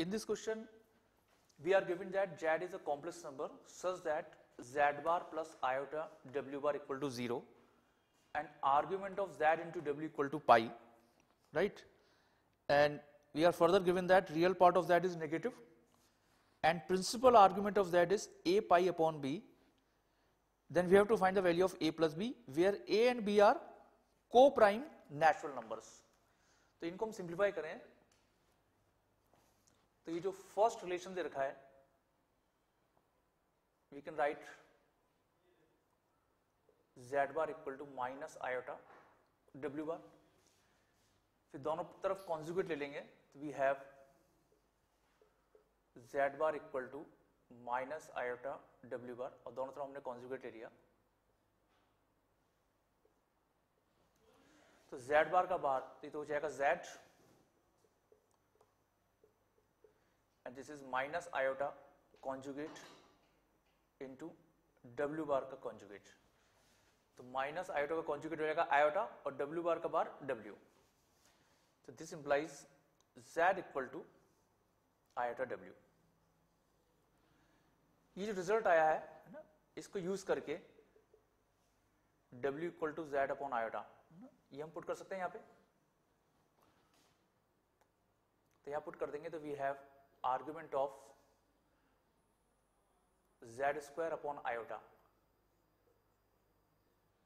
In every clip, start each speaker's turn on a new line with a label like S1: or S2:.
S1: In this question, we are given that z is a complex number such that z bar plus iota w bar equal to 0 and argument of z into w equal to pi, right? And we are further given that real part of z is negative and principal argument of z is a pi upon b. Then we have to find the value of a plus b where a and b are co-prime natural numbers. तो इनको हम simplify करें तो ये जो first relation दे रखा है we can write z bar equal to minus iota W bar फिर दोनों तरफ़ कॉन्जुगेट ले लेंगे तो we have z bar equal to minus iota W bar और दोनों तरफ़ हमने कॉन्जुगेट ले लिया। तो जेड बार का बार तो हो जाएगा z and this is minus iota conjugate into w bar का conjugate. तो माइनस आयोटा का कॉन्जुगेट हो जाएगा आयोटा और w बार का बार w. तो this implies z equal to iota w. ये जो रिज़ल्ट आया है ना, इसको यूज़ करके w equal to Z upon iota ये हम पुट कर सकते हैं यहाँ पे। तो यहाँ पुट कर देंगे तो we have argument of Z square upon iota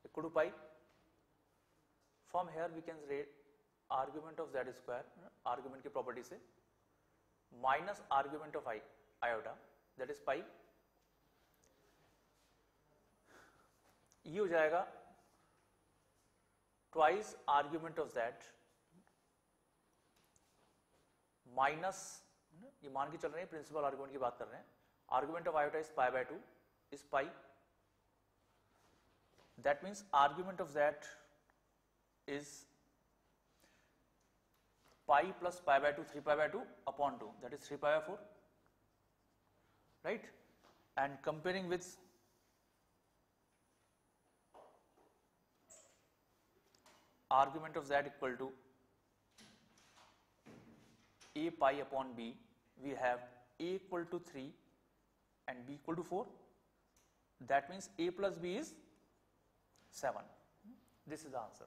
S1: equal pi from here we can read argument of Z square argument की प्रॉपर्टी से minus argument of I iota that is pi ये हो जाएगा twice argument of Z minus ये मान के चल रहे हैं प्रिंसिपल आर्गुमेंट की बात कर रहे हैं। Argument of iota is pi by two is pi that means argument of that is pi plus pi by two three pi by two upon two that is three pi by four right and comparing with argument of z equal to a pi upon b we have a equal to 3 and b equal to 4. That means a plus b is 7. This is the answer.